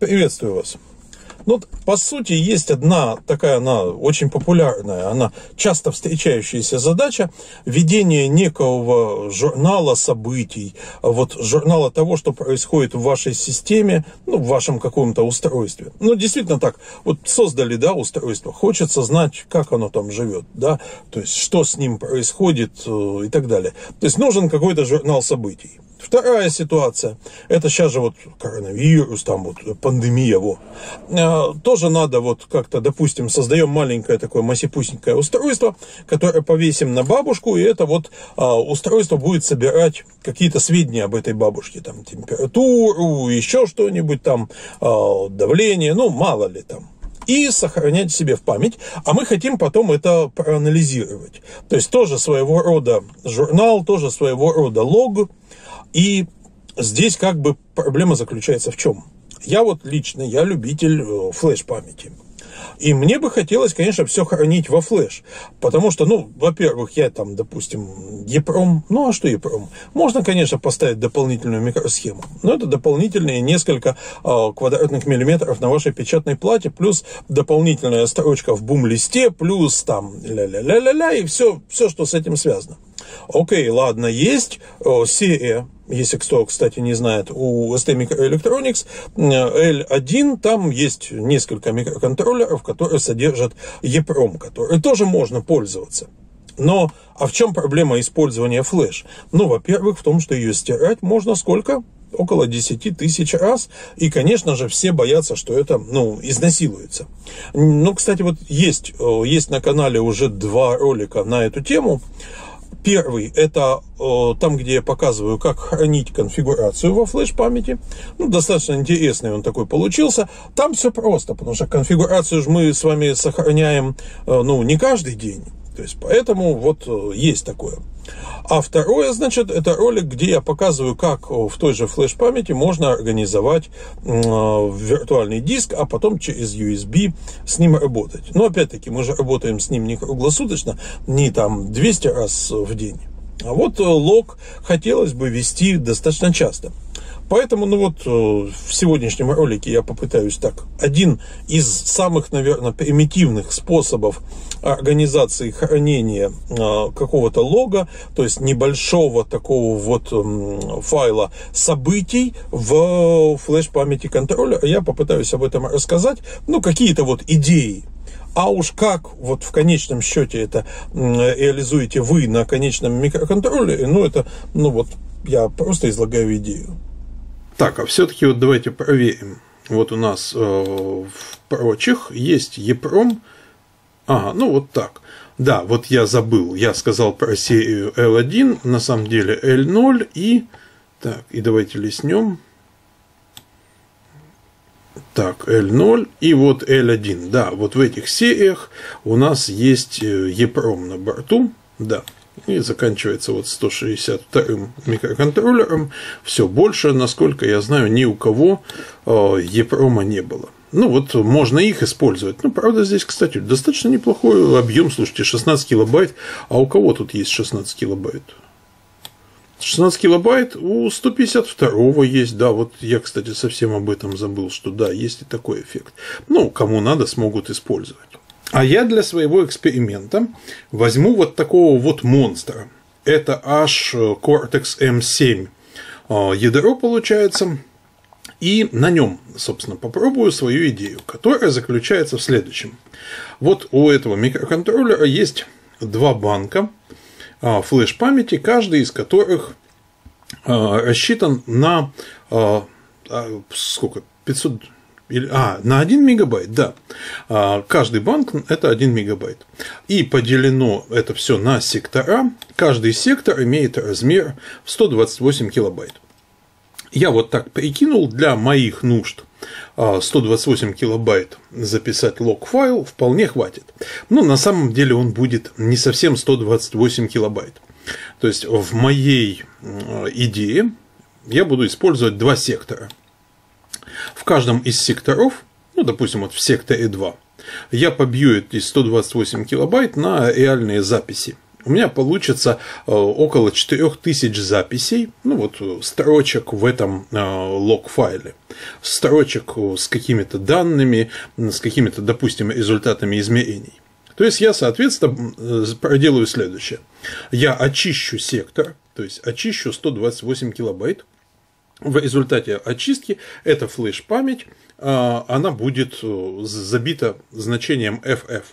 Приветствую вас. Ну, по сути, есть одна такая, она очень популярная, она часто встречающаяся задача ведения некого журнала событий, вот журнала того, что происходит в вашей системе, ну, в вашем каком-то устройстве. Ну, действительно так, вот создали, да, устройство, хочется знать, как оно там живет, да, то есть, что с ним происходит э, и так далее. То есть, нужен какой-то журнал событий. Вторая ситуация, это сейчас же вот коронавирус, там вот пандемия, во. А, тоже надо вот как-то, допустим, создаем маленькое такое масипусенькое устройство, которое повесим на бабушку, и это вот а, устройство будет собирать какие-то сведения об этой бабушке, там температуру, еще что-нибудь там, а, давление, ну мало ли там и сохранять себе в память, а мы хотим потом это проанализировать. То есть тоже своего рода журнал, тоже своего рода лог, и здесь как бы проблема заключается в чем? Я вот лично, я любитель э, флеш-памяти. И мне бы хотелось, конечно, все хранить во флеш. Потому что, ну, во-первых, я там, допустим, EPROM. Ну, а что EPROM? Можно, конечно, поставить дополнительную микросхему. Но это дополнительные несколько э, квадратных миллиметров на вашей печатной плате, плюс дополнительная строчка в бум-листе, плюс там ля-ля-ля-ля-ля, и все, все, что с этим связано. Окей, ладно, есть CE, если кто, кстати, не знает, у ST Microelectronics L1, там есть несколько микроконтроллеров, которые содержат EEPROM, который тоже можно пользоваться. Но, а в чем проблема использования флеш? Ну, во-первых, в том, что ее стирать можно сколько? около 10 тысяч раз. И, конечно же, все боятся, что это, ну, изнасилуется. Ну, кстати, вот есть, есть на канале уже два ролика на эту тему. Первый – это там, где я показываю, как хранить конфигурацию во флеш-памяти. Ну, достаточно интересный он такой получился. Там все просто, потому что конфигурацию же мы с вами сохраняем, э, ну, не каждый день. То есть, поэтому вот э, есть такое. А второе, значит, это ролик, где я показываю, как в той же флеш-памяти можно организовать виртуальный диск, а потом через USB с ним работать. Но опять-таки, мы же работаем с ним не круглосуточно, не там 200 раз в день. А вот э, лог хотелось бы вести достаточно часто. Поэтому, ну вот, э, в сегодняшнем ролике я попытаюсь так. Один из самых, наверное, примитивных способов организации хранения э, какого-то лога, то есть небольшого такого вот файла событий в флеш-памяти контроллера. Я попытаюсь об этом рассказать. Ну, какие-то вот идеи, а уж как вот в конечном счете это реализуете вы на конечном микроконтроллере, ну это, ну вот я просто излагаю идею. Так, а все-таки вот давайте проверим. Вот у нас э, в прочих есть EPROM. Ага, ну вот так. Да, вот я забыл. Я сказал про серию L1, на самом деле L0 и... Так, и давайте леснем. Так, L0 и вот L1. Да, вот в этих сериях у нас есть EPROM на борту. Да, и заканчивается вот 162-м микроконтроллером. Все больше, насколько я знаю, ни у кого EPROM не было. Ну, вот можно их использовать. Ну, правда, здесь, кстати, достаточно неплохой объем, слушайте, 16 килобайт. А у кого тут есть 16 килобайт? 16 килобайт у 152 есть, да, вот я, кстати, совсем об этом забыл, что да, есть и такой эффект. Ну, кому надо, смогут использовать. А я для своего эксперимента возьму вот такого вот монстра. Это аж Cortex M7 а, ядро получается. И на нем, собственно, попробую свою идею, которая заключается в следующем. Вот у этого микроконтроллера есть два банка а, флеш-памяти, каждый из которых рассчитан на сколько? 500 или, а, на 1 мегабайт, да. А, каждый банк – это 1 мегабайт. И поделено это все на сектора. Каждый сектор имеет размер в 128 килобайт. Я вот так прикинул для моих нужд 128 а, килобайт записать лог-файл вполне хватит. Но на самом деле он будет не совсем 128 килобайт. То есть в моей идее я буду использовать два сектора – в каждом из секторов, ну, допустим, вот в секторе 2, я побью эти 128 килобайт на реальные записи. у меня получится э, около 4000 записей, ну вот строчек в этом э, лог-файле, строчек с какими-то данными, с какими-то, допустим, результатами измерений. То есть я, соответственно, проделаю следующее. Я очищу сектор, то есть очищу 128 килобайт. В результате очистки эта флеш-память, э, она будет забита значением FF.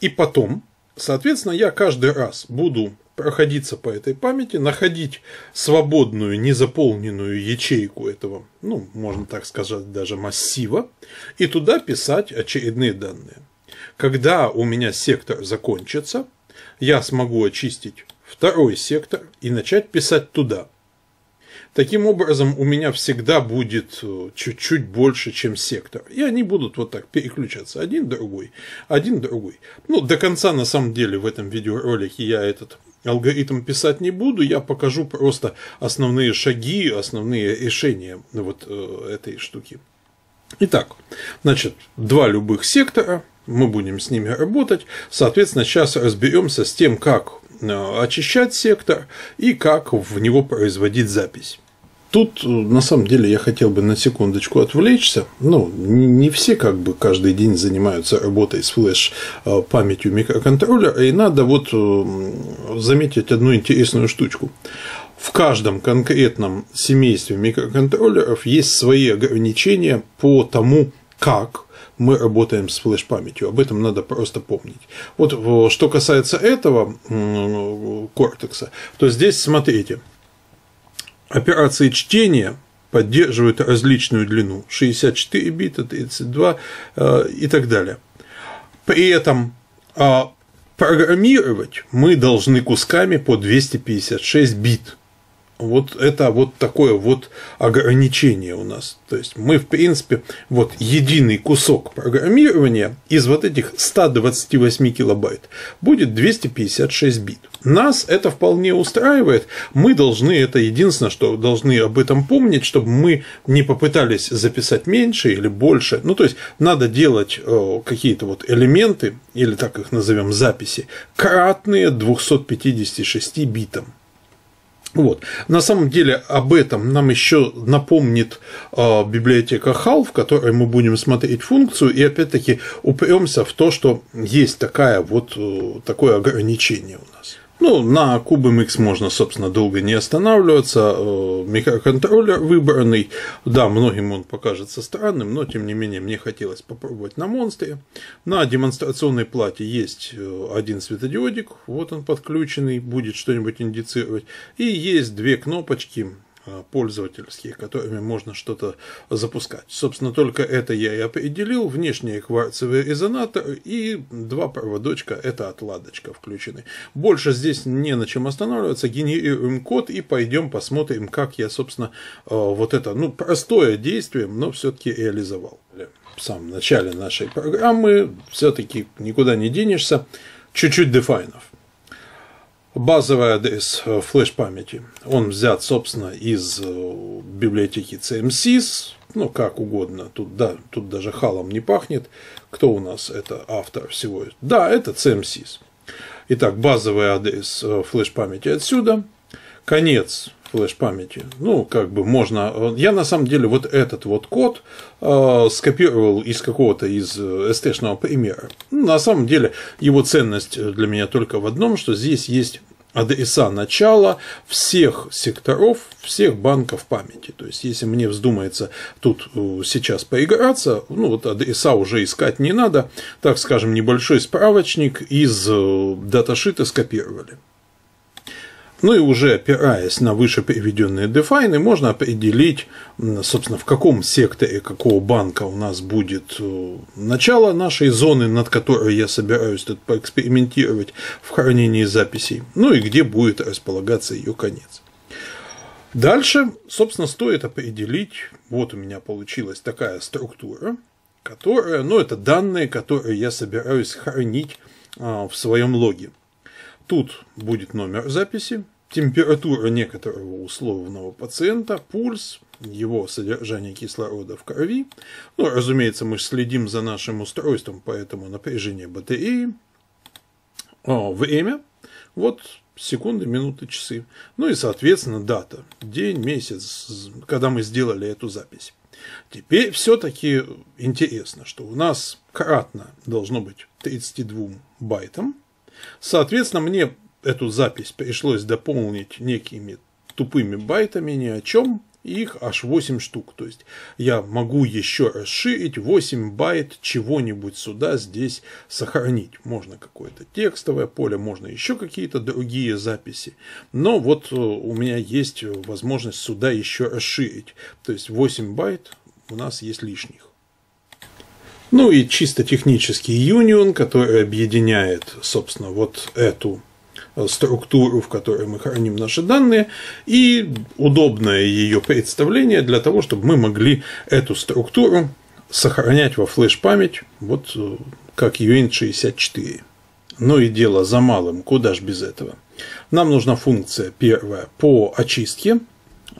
И потом Соответственно, я каждый раз буду проходиться по этой памяти, находить свободную, незаполненную ячейку этого, ну, можно так сказать, даже массива, и туда писать очередные данные. Когда у меня сектор закончится, я смогу очистить второй сектор и начать писать туда. Таким образом, у меня всегда будет э, чуть-чуть больше, чем сектор. И они будут вот так переключаться. Один другой, один другой. Ну, до конца, на самом деле, в этом видеоролике я этот алгоритм писать не буду, я покажу просто основные шаги, основные решения вот э, этой штуки. Итак, значит, два любых сектора, мы будем с ними работать. Соответственно, сейчас разберемся с тем, как э, очищать сектор и как в него производить запись. Тут, э, на самом деле, я хотел бы на секундочку отвлечься. Ну, не все как бы каждый день занимаются работой с флеш-памятью э, микроконтроллера, и надо вот э, заметить одну интересную штучку. В каждом конкретном семействе микроконтроллеров есть свои ограничения по тому, как мы работаем с флеш-памятью. Об этом надо просто помнить. Вот что касается этого кортекса, то здесь смотрите – Операции чтения поддерживают различную длину 64 бита, 32 э, и так далее. При этом а, программировать мы должны кусками по 256 бит. Вот это вот такое вот ограничение у нас. То есть мы, в принципе, вот единый кусок программирования из вот этих 128 килобайт будет 256 бит. Нас это вполне устраивает. Мы должны, это единственное, что должны об этом помнить, чтобы мы не попытались записать меньше или больше. Ну, то есть надо делать э, какие-то вот элементы, или так их назовем записи, кратные 256 битам. Вот. На самом деле об этом нам еще напомнит э, библиотека HAL, в которой мы будем смотреть функцию, и опять-таки упремся в то, что есть такая вот, э, такое ограничение у нас. Ну, на CubeMX можно, собственно, долго не останавливаться. Э, микроконтроллер выбранный. Да, многим он покажется странным, но тем не менее мне хотелось попробовать на монстре. На демонстрационной плате есть э, один светодиодик, вот он подключенный, будет что-нибудь индицировать. И есть две кнопочки пользовательские, которыми можно что-то запускать. Собственно, только это я и определил. Внешний кварцевый резонатор и два проводочка, это отладочка включены. Больше здесь не на чем останавливаться. Генерируем код и пойдем посмотрим, как я, собственно, э, вот это, ну, простое действие, но все-таки реализовал. В самом начале нашей программы все-таки никуда не денешься. Чуть-чуть дефайнов базовый адрес э, флеш-памяти. Он взят, собственно, из э, библиотеки CMSIS, ну, как угодно, тут, да, тут даже халом не пахнет. Кто у нас это автор всего? Да, это CMSIS. Итак, базовый адрес э, флеш-памяти отсюда, конец флеш-памяти. Ну, как бы можно... Я на самом деле вот этот вот код э, скопировал из какого-то из ST-шного примера. Ну, на самом деле его ценность для меня только в одном, что здесь есть адреса начала всех секторов, всех банков памяти. То есть, если мне вздумается тут э, сейчас поиграться, ну вот адреса уже искать не надо, так скажем, небольшой справочник из э, даташита скопировали. Ну и уже опираясь на выше приведенные дефайны, можно определить, собственно, в каком секторе какого банка у нас будет э, начало нашей зоны, над которой я собираюсь тут поэкспериментировать в хранении записей, ну и где будет располагаться ее конец. Дальше, собственно, стоит определить, вот у меня получилась такая структура, которая, ну, это данные, которые я собираюсь хранить а, в своем логе. Тут будет номер записи, температура некоторого условного пациента, пульс, его содержание кислорода в крови. Ну, разумеется, мы следим за нашим устройством, поэтому напряжение батареи, время, Вот секунды, минуты, часы. Ну и, соответственно, дата, день, месяц, когда мы сделали эту запись. Теперь все-таки интересно, что у нас кратно должно быть 32 байтам. Соответственно, мне эту запись пришлось дополнить некими тупыми байтами ни о чем, их аж 8 штук. То есть я могу еще расширить 8 байт чего-нибудь сюда, здесь сохранить. Можно какое-то текстовое поле, можно еще какие-то другие записи. Но вот э, у меня есть возможность сюда еще расширить. То есть 8 байт у нас есть лишних. Ну и чисто технический union, который объединяет, собственно, вот эту структуру, в которой мы храним наши данные, и удобное ее представление для того, чтобы мы могли эту структуру сохранять во флеш-память, вот э, как UINT64. Ну и дело за малым, куда ж без этого. Нам нужна функция первая по очистке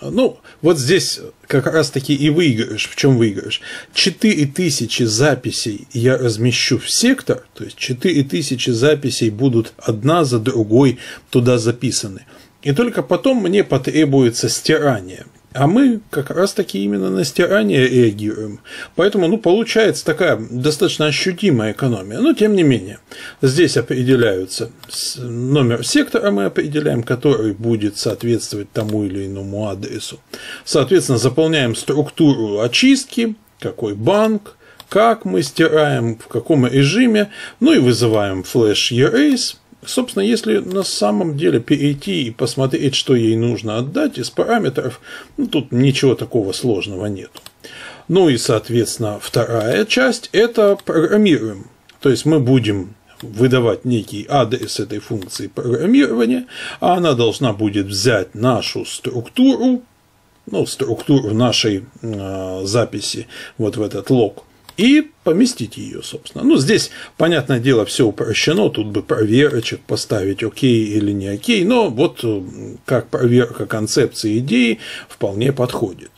ну, вот здесь как раз таки и выигрыш. В чем выигрыш? 4000 записей я размещу в сектор, то есть 4000 записей будут одна за другой туда записаны. И только потом мне потребуется стирание. А мы как раз-таки именно на стирание реагируем. Поэтому, ну, получается такая достаточно ощутимая экономия. Но, тем не менее, здесь определяются номер сектора, мы определяем, который будет соответствовать тому или иному адресу. Соответственно, заполняем структуру очистки, какой банк, как мы стираем, в каком режиме, ну и вызываем flash erase, Собственно, если на самом деле перейти и посмотреть, что ей нужно отдать из параметров, ну, тут ничего такого сложного нет. Ну и, соответственно, вторая часть – это программируем. То есть мы будем выдавать некий адрес этой функции программирования, а она должна будет взять нашу структуру, ну, структуру нашей э, записи вот в этот лог – и поместить ее, собственно. Ну, здесь, понятное дело, все упрощено, тут бы проверочек поставить, окей или не окей, но вот э, как проверка концепции идеи вполне подходит.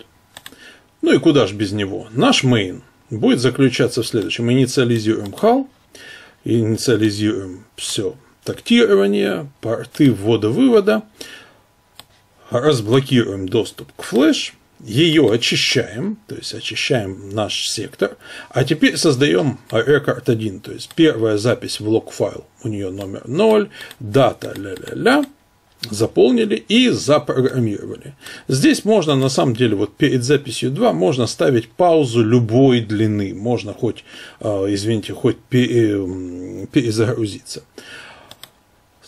Ну и куда же без него? Наш main будет заключаться в следующем. Инициализируем HAL, инициализируем все тактирование, порты ввода-вывода, разблокируем доступ к флеш, ее очищаем, то есть очищаем наш сектор, а теперь создаем record 1, то есть первая запись в лог-файл, у нее номер 0, дата ля-ля-ля, заполнили и запрограммировали. Здесь можно, на самом деле, вот перед записью 2 можно ставить паузу любой длины, можно хоть, а, извините, хоть перезагрузиться.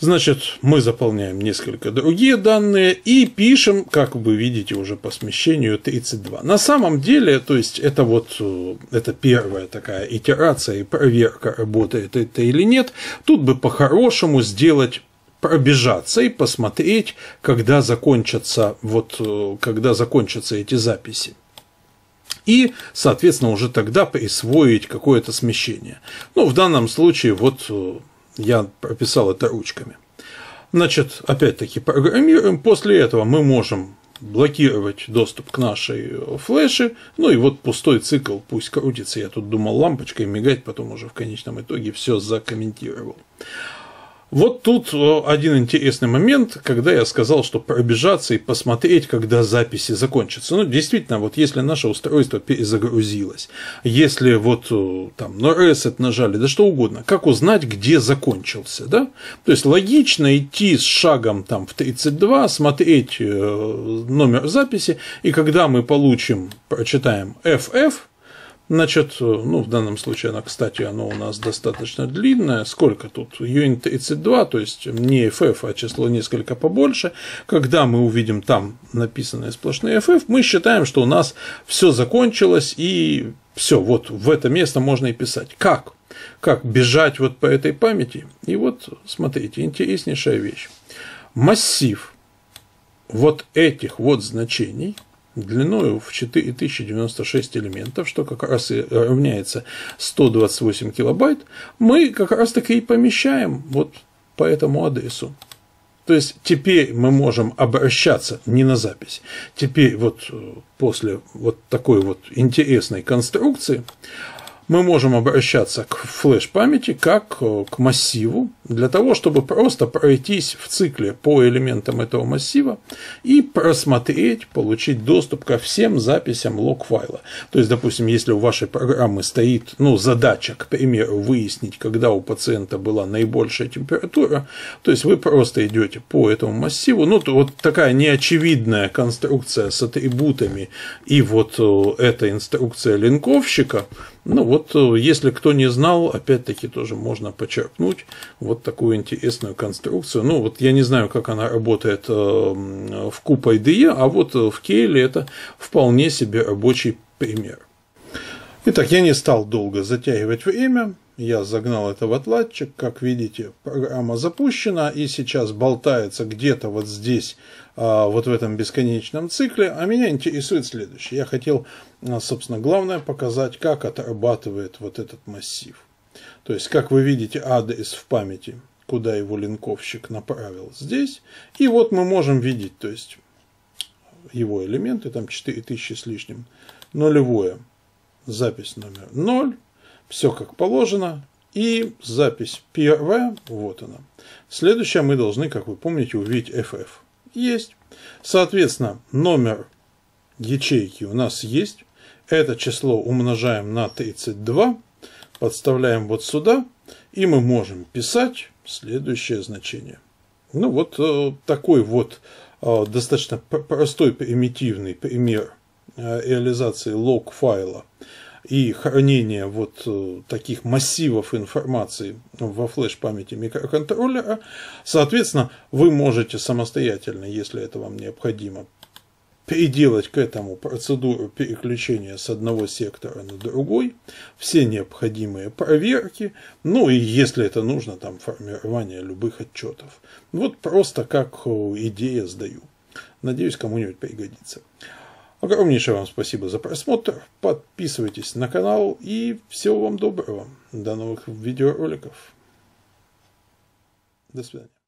Значит, мы заполняем несколько другие данные и пишем, как вы видите уже по смещению, 32. На самом деле, то есть это вот э, это первая такая итерация и проверка, работает это или нет. Тут бы по-хорошему сделать пробежаться и посмотреть, когда закончатся, вот, э, когда закончатся эти записи. И, соответственно, уже тогда присвоить какое-то смещение. Ну, в данном случае, вот э, я прописал это ручками. Значит, опять-таки программируем. После этого мы можем блокировать доступ к нашей флеше. Ну и вот пустой цикл пусть крутится. Я тут думал лампочкой мигать, потом уже в конечном итоге все закомментировал. Вот тут э, один интересный момент, когда я сказал, что пробежаться и посмотреть, когда записи закончатся. Ну, действительно, вот если наше устройство перезагрузилось, если вот э, там на reset нажали, да что угодно, как узнать, где закончился, да? То есть логично идти с шагом там в 32, смотреть э, номер записи, и когда мы получим, прочитаем FF, Значит, ну, в данном случае она, кстати, оно у нас достаточно длинное. Сколько тут? Юнит 32, то есть не FF, а число несколько побольше. Когда мы увидим там написанные сплошные FF, мы считаем, что у нас все закончилось и все, вот в это место можно и писать. Как? Как бежать вот по этой памяти? И вот, смотрите, интереснейшая вещь. Массив вот этих вот значений – длиною в 4096 элементов, что как раз и равняется 128 килобайт, мы как раз таки и помещаем вот по этому адресу. То есть теперь мы можем обращаться не на запись. Теперь вот э, после вот такой вот интересной конструкции мы можем обращаться к флеш-памяти как э, к массиву для того, чтобы просто пройтись в цикле по элементам этого массива и просмотреть, получить доступ ко всем записям лог-файла. То есть, допустим, если у вашей программы стоит ну, задача, к примеру, выяснить, когда у пациента была наибольшая температура, то есть вы просто идете по этому массиву, ну, то вот такая неочевидная конструкция с атрибутами и вот э, эта инструкция линковщика, ну вот, э, если кто не знал, опять-таки тоже можно почерпнуть вот такую интересную конструкцию. Ну вот я не знаю, как она работает э, в куб IDE, а вот в Кейле это вполне себе рабочий пример. Итак, я не стал долго затягивать время, я загнал это в отладчик, как видите, программа запущена и сейчас болтается где-то вот здесь, а, вот в этом бесконечном цикле, а меня интересует следующее. Я хотел, а, собственно, главное показать, как отрабатывает вот этот массив. То есть, как вы видите, адрес в памяти, куда его линковщик направил здесь, и вот мы можем видеть, то есть, его элементы, там 4000 с лишним, нулевое – запись номер 0, все как положено, и запись первая, вот она. Следующая мы должны, как вы помните, увидеть FF. Есть. Соответственно, номер ячейки у нас есть. Это число умножаем на 32, подставляем вот сюда, и мы можем писать следующее значение. Ну вот э, такой вот э, достаточно простой примитивный пример Э, реализации лог файла и хранения вот э, таких массивов информации во флеш-памяти микроконтроллера, соответственно, вы можете самостоятельно, если это вам необходимо, переделать к этому процедуру переключения с одного сектора на другой, все необходимые проверки, ну и если это нужно, там формирование любых отчетов. Вот просто как э, идея сдаю. Надеюсь, кому-нибудь пригодится. Огромнейшее вам спасибо за просмотр. Подписывайтесь на канал и всего вам доброго. До новых видеороликов. До свидания.